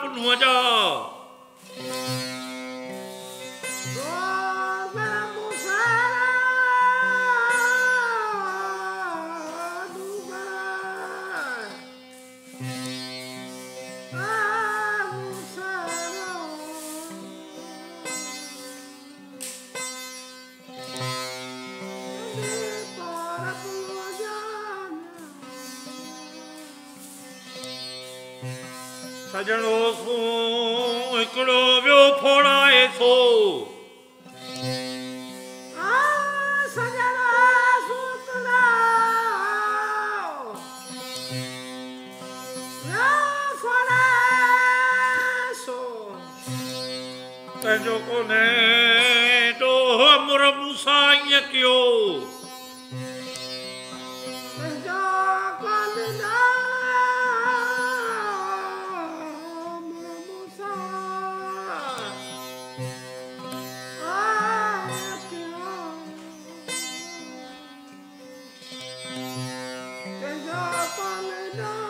앞으로 누워자. سجڻو سو هڪڙو ٻيو فوڙائي سو پنهنجو ڪونهي ڏوهه مر مون سان ائين ڪيو upon the dawn.